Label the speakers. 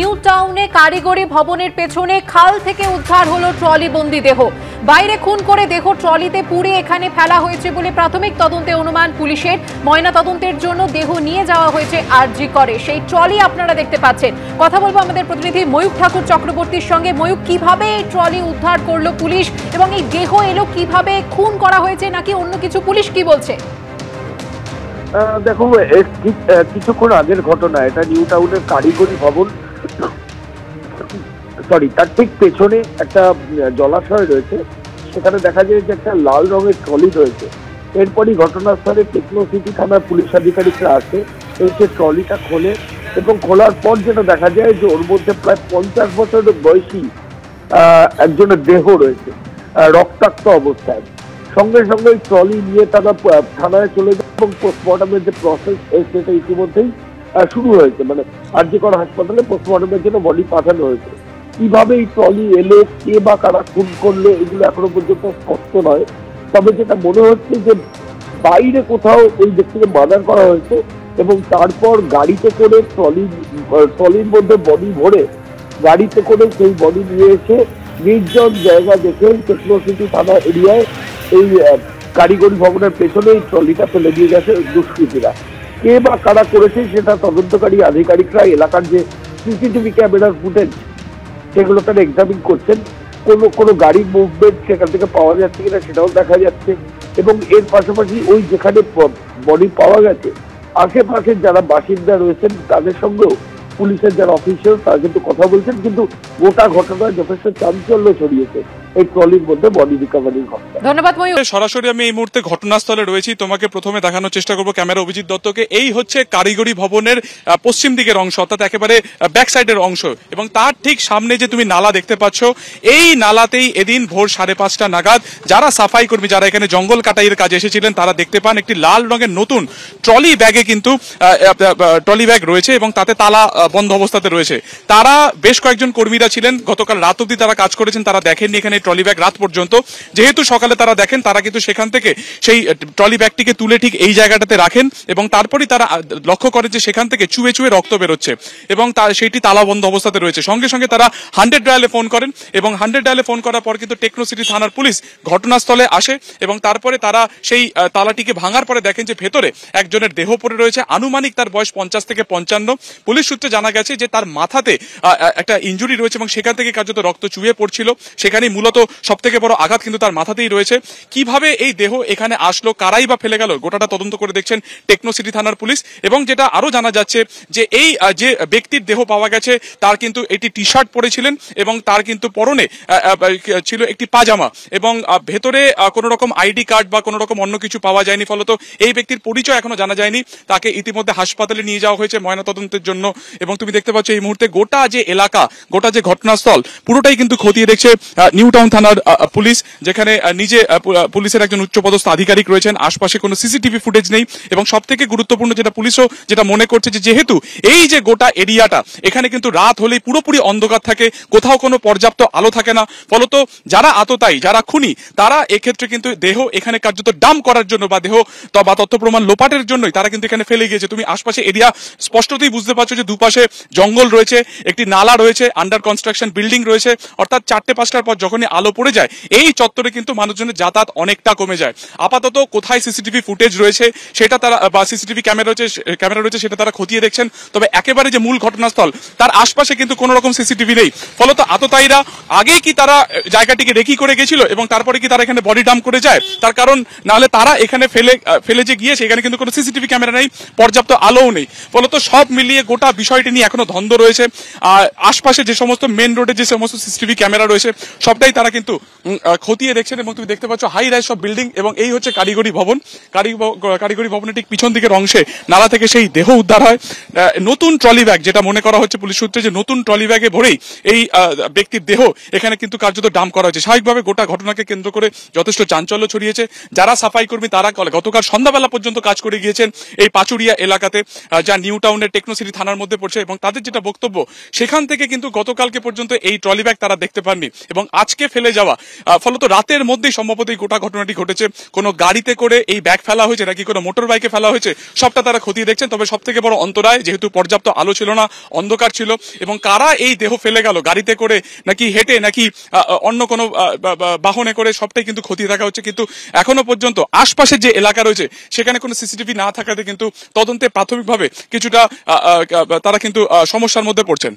Speaker 1: New টাউনে কারিগরি ভবনের পেছনে খাল থেকে উদ্ধার হলো ট্রলি বন্দি দেহ। বাইরে খুন করে দেহ ট্রলিতে পুড়ে এখানে ফেলা হয়েছে বলে প্রাথমিক তদন্তে অনুমান পুলিশের। ময়না তদন্তের জন্য দেহ নিয়ে যাওয়া হয়েছে আরজি করে। সেই ট্রলি আপনারা দেখতে পাচ্ছেন। কথা বলব আমাদের প্রতিনিধি ময়ূক ঠাকুর চক্রবর্তীর সঙ্গে। ময়ূক কীভাবে এই ট্রলি উদ্ধার করল পুলিশ এবং এই দেহ এলো কীভাবে? খুন করা হয়েছে নাকি অন্য কিছু? পুলিশ কি বলছে?
Speaker 2: দেখো কিছুক্ষণ আগের ঘটনা। এটা নিউ টাউনের কারিগরি ভবন। সরি তার ঠিক পেছনে একটা জলাশয় রয়েছে। সেখানে দেখা যায় যে একটা লাল রঙের ট্রলি রয়েছে। এরপরই ঘটনাস্থলে টেকনো সিটি থানার পুলিশ আধিকারিকরা আসে। এসে ট্রলিটা খোলে এবং খোলার পর যেটা দেখা যায় যে ওর মধ্যে প্রায় পঞ্চাশ বছর বয়সী একজনের দেহ রয়েছে রক্তাক্ত অবস্থায়। সঙ্গে সঙ্গে ওই ট্রলি নিয়ে তারা থানায় চলে যায় এবং পোস্টমর্টমের যে প্রসেস সেটা ইতিমধ্যেই শুরু হয়েছে। মানে আরজিকর হাসপাতালে পোস্টমর্টমের জন্য বডি পাঠানো হয়েছে। কীভাবে এই ট্রলি এলো, কে বা কারা খুন করল এগুলো এখনও পর্যন্ত স্পষ্ট নয়। তবে যেটা মনে হচ্ছে যে বাইরে কোথাও ওই ব্যক্তিকে মার্ডার করা হয়েছে এবং তারপর গাড়িতে করে ট্রলি ট্রলির মধ্যে বডি ভরে গাড়িতে করে সেই বডি নিয়ে এসে নির্জন জায়গা দেখে টেকনোসিটি থানা এরিয়ায় এই কারিগরি ভবনের পেছনে এই ট্রলিটা ফেলে দিয়ে গেছে দুষ্কৃতীরা। কে বা কারা করেছে সেটা তদন্তকারী আধিকারিকরা এলাকার যে সিসিটিভি ক্যামেরার ফুটেজ সেগুলো তারা এক্সামিন করছেন, কোনো কোনো গাড়ি মুভমেন্ট সেখান থেকে পাওয়া যাচ্ছে কিনা সেটাও দেখা যাচ্ছে। এবং এর পাশাপাশি ওই যেখানে বডি পাওয়া গেছে আশেপাশের যারা বাসিন্দা রয়েছেন, তাদের সঙ্গেও পুলিশের যারা অফিসার তারা কিন্তু কথা বলছেন, কিন্তু গোটা ঘটনায় যথেষ্ট চাঞ্চল্য ছড়িয়েছে। এই ট্রলির মধ্যে বডি রিকভারির ঘটনা।
Speaker 1: ধন্যবাদ
Speaker 3: সরাসরি আমি এই মুহূর্তে ঘটনাস্থলে রয়েছি। তোমাকে প্রথমে দেখানোর চেষ্টা করব ক্যামেরা অভিজিৎ দত্তকে। এই হচ্ছে কারিগরি ভবনের পশ্চিম দিকের অংশ অর্থাৎ একেবারে ব্যাক সাইডের অংশ। এবং তার ঠিক সামনে যে তুমি নালা দেখতে পাচ্ছ এই নালাতেই এদিন ভোর সাড়ে পাঁচটা নাগাদ যারা সাফাই কর্মী যারা এখানে জঙ্গল কাটাইয়ের কাজে এসেছিলেন তারা দেখতে পান একটি লাল রঙের নতুন ট্রলি ব্যাগে কিন্তু ট্রলি ব্যাগ রয়েছে এবং তাতে তালা বন্ধ অবস্থাতে রয়েছে। তারা বেশ কয়েকজন কর্মীরা ছিলেন। গতকাল রাত অব্দি তারা কাজ করেছেন তারা দেখেননি এখানে ট্রলি ব্যাগ রাত পর্যন্ত। যেহেতু সকালে তারা দেখেন, তারা কিন্তু সেখান থেকে সেই ট্রলি ব্যাগটিকে তুলে ঠিক এই জায়গাটাতে রাখেন এবং তারপরেই তারা লক্ষ্য করে যে সেখান থেকে চুয়ে চুয়ে রক্ত বেরোচ্ছে এবং তার সেইটি তালা বন্ধ অবস্থাতে রয়েছে। সঙ্গে সঙ্গে তারা হান্ড্রেড ডায়ালে ফোন করেন এবং হান্ড্রেড ডায়ালে ফোন করার পর কিন্তু টেকনো সিটি থানার পুলিশ ঘটনাস্থলে আসে এবং তারপরে তারা সেই তালাটিকে ভাঙার পরে দেখেন যে ভেতরে একজনের দেহ পড়ে রয়েছে। আনুমানিক তার বয়স পঞ্চাশ থেকে পঞ্চান্ন। পুলিশ সূত্রে জানা গেছে যে তার মাথাতে একটা ইঞ্জুরি রয়েছে এবং সেখান থেকে কার্যত রক্ত চুয়ে পড়ছিল। সেখানেই মূলত সব থেকে বড় আঘাত কিন্তু তার মাথাতেই রয়েছে। কীভাবে এই দেহ এখানে আসলো, কারাই বা ফেলে গেল, গোটাটা তদন্ত করে দেখছেন টেকনো সিটি থানার পুলিশ। এবং যেটা আরও জানা যাচ্ছে যে এই যে ব্যক্তির দেহ পাওয়া গেছে, তার কিন্তু একটি টি শার্ট পরেছিলেন এবং তার কিন্তু পরনে ছিল একটি পাজামা। এবং ভেতরে কোন রকম আইডি কার্ড বা কোনো রকম অন্য কিছু পাওয়া যায়নি, ফলত এই ব্যক্তির পরিচয় এখনও জানা যায়নি। তাকে ইতিমধ্যে হাসপাতালে নিয়ে যাওয়া হয়েছে ময়নাতদন্তের জন্য। এবং তুমি দেখতে পাচ্ছ এই মুহূর্তে গোটা যে এলাকা, গোটা যে ঘটনাস্থল, পুরোটাই কিন্তু খতিয়ে দেখছে নিউ টাউন থানার পুলিশ, যেখানে নিজে পুলিশের একজন উচ্চপদস্থ আধিকারিক রয়েছেন। আশপাশে কোনো সিসিটিভি ফুটেজ নেই। এবং সব থেকে গুরুত্বপূর্ণ যেটা পুলিশও যেটা মনে করছে যে, যেহেতু এই যে গোটা এরিয়াটা, এখানে কিন্তু রাত হলেই পুরোপুরি অন্ধকার থাকে, কোথাও কোনো পর্যাপ্ত আলো থাকে না। ফলত যারা আততায়ী, যারা খুনি, তারা এক্ষেত্রে কিন্তু দেহ এখানে কার্যত ডাম করার জন্য বা দেহ বা তথ্য প্রমাণ লোপাটের জন্যই তারা কিন্তু এখানে ফেলে গিয়েছে। তুমি আশপাশে এরিয়া স্পষ্টতই বুঝতে পারছ যে, দুপাশে জঙ্গল রয়েছে, একটি নালা রয়েছে আন্ডার কনস্ট্রাকশন বিল্ডিং রয়েছে। অর্থাৎ চারটে পাঁচটার পর যখনই আলো পড়ে যায়, এই চত্বরে কিন্তু মানুষজনের যাতায়াত অনেকটা কমে যায়। আপাতত কোথায় সিসিটিভি ফুটেজ রয়েছে সেটা তারা, বা সিসিটিভি ক্যামেরা রয়েছে ক্যামেরা রয়েছে সেটা তারা খতিয়ে দেখছেন। তবে একেবারে যে মূল ঘটনাস্থল, তার আশপাশে কিন্তু কোনো রকম সিসিটিভি নেই। ফলত আততায়ীরা আগে কি তারা জায়গাটিকে রেকি করে গেছিল এবং তারপরে কি তারা এখানে বডি ডাম্প করে যায়? তার কারণ নাহলে তারা এখানে ফেলে ফেলে যে গিয়ে সেখানে কিন্তু কোনো সিসিটিভি ক্যামেরা নেই, পর্যাপ্ত আলোও নেই। ফলত সব মিলিয়ে গোটা বিষয়টি নিয়ে এখনও ধন্দ রয়েছে। আর আশপাশে যে সমস্ত মেন রোডে যে সমস্ত সিসিটিভি ক্যামেরা রয়েছে, সবটাই তারা কিন্তু খতিয়ে দেখছেন এবং তুমি দেখতে পাচ্ছ হাই রাইজ সব বিল্ডিং এবং এই হচ্ছে কারিগরি ভবন। কারিগরি ভবনের ঠিক পিছন দিকের অংশে নালা থেকে সেই দেহ উদ্ধার হয়। নতুন ট্রলি ব্যাগ যেটা মনে করা হচ্ছে পুলিশ সূত্রে যে নতুন ট্রলি ব্যাগে ভরেই এই ব্যক্তির দেহ এখানে কিন্তু কার্যত ডাম করা হয়েছে। স্বাভাবিকভাবে গোটা ঘটনাকে কেন্দ্র করে যথেষ্ট চাঞ্চল্য ছড়িয়েছে। যারা সাফাই কর্মী তারা কল- গতকাল সন্ধ্যাবেলা পর্যন্ত কাজ করে গিয়েছেন এই পাচুরিয়া এলাকাতে যা নিউ টাউনের টেকনোসিটি থানার মধ্যে পড়ছে এবং তাদের যেটা বক্তব্য, সেখান থেকে কিন্তু গতকালকে পর্যন্ত এই ট্রলি ব্যাগ তারা দেখতে পাননি এবং আজকে ফেলে যাওয়া। ফলত রাতের মধ্যেই সম্ভবত এই গোটা ঘটনাটি ঘটেছে। কোনো গাড়িতে করে এই ব্যাগ ফেলা হয়েছে নাকি কোনো মোটর বাইকে ফেলা হয়েছে, সবটা তারা খতিয়ে দেখছেন। তবে সব থেকে বড় অন্তরায়, যেহেতু পর্যাপ্ত আলো ছিল না, অন্ধকার ছিল, এবং কারা এই দেহ ফেলে গেল? গাড়িতে করে নাকি হেঁটে, নাকি অন্য কোনো বাহনে করে সবটাই কিন্তু ক্ষতি থাকা হচ্ছে। কিন্তু এখনও পর্যন্ত আশপাশের যে এলাকা রয়েছে, সেখানে কোনো সিসিটিভি না থাকাতে কিন্তু তদন্তে প্রাথমিকভাবে কিছুটা তারা কিন্তু সমস্যার মধ্যে পড়ছেন।